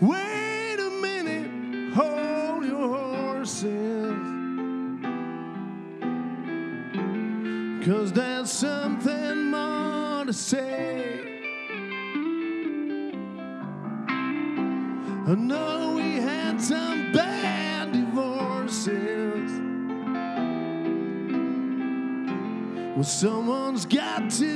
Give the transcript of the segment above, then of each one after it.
Wait a minute, hold your horses. Cause there's something more to say. I know we had some bad divorces. Well, someone's got to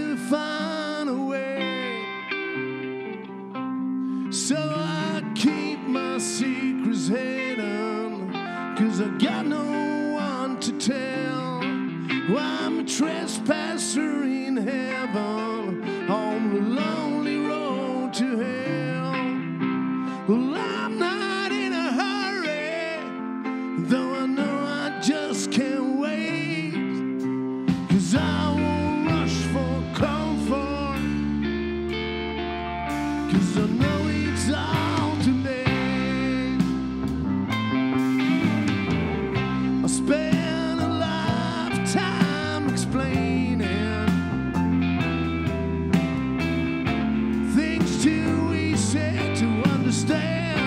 I'm a trespasser in heaven on the lonely road to hell. Well, I'm not in a hurry, though I know I just can't wait. Cause I won't rush for comfort. Cause I too easy to understand.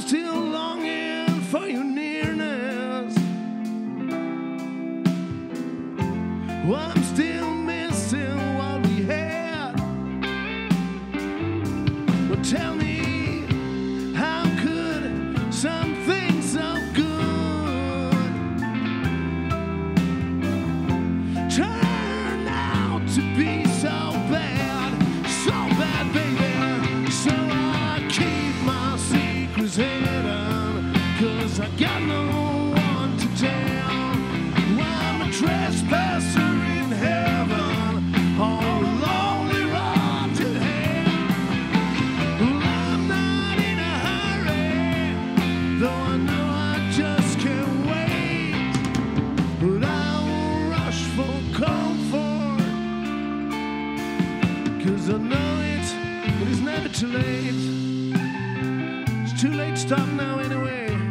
Still longing for your nearness. I'm still missing what we had. But tell me, how could something cause I know it's, but it's never too late. It's too late to stop now anyway.